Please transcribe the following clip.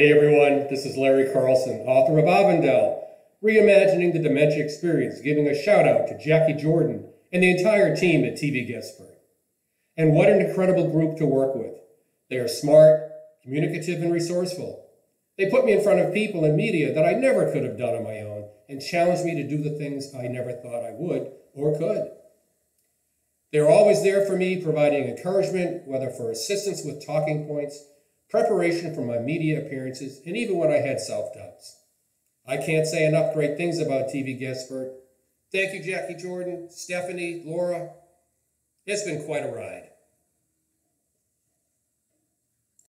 Hey everyone, this is Larry Carlson, author of Avandell, Reimagining the Dementia Experience, giving a shout out to Jacquie Jordan and the entire team at TVGuestpert. And what an incredible group to work with. They are smart, communicative, and resourceful. They put me in front of people and media that I never could have done on my own and challenged me to do the things I never thought I would or could. They're always there for me, providing encouragement, whether for assistance with talking points, preparation for my media appearances, and even when I had self doubts. I can't say enough great things about TVGuestpert. Thank you, Jacquie Jordan, Stephanie, Laura. It's been quite a ride.